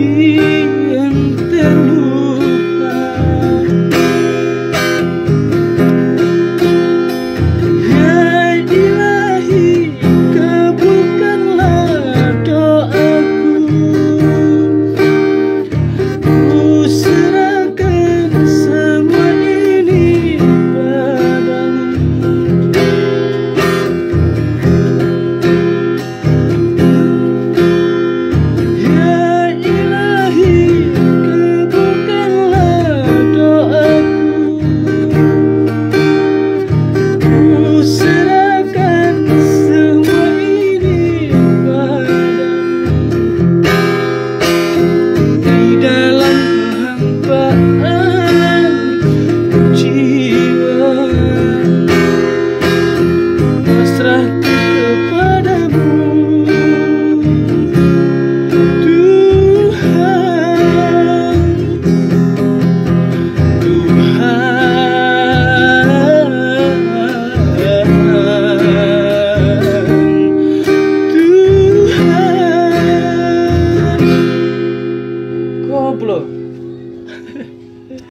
you.